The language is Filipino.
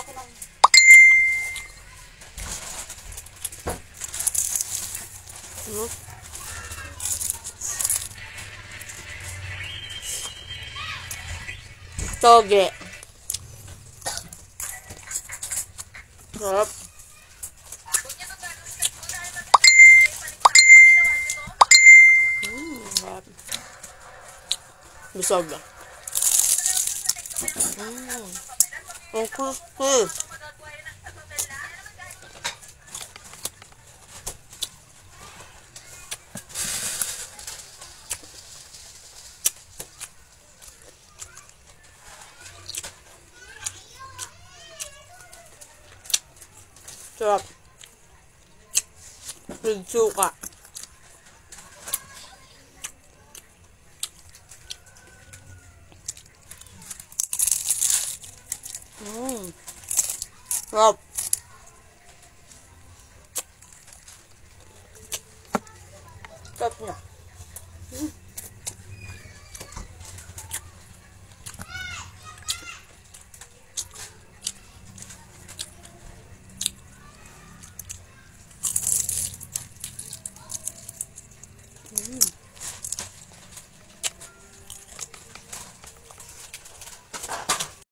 ako Toge. Sarap. Mmm, sarap. Busog na. Mmm. Ang crispy. Sarap. With suka. Mmm. Sarap. Sarap niya. Mm.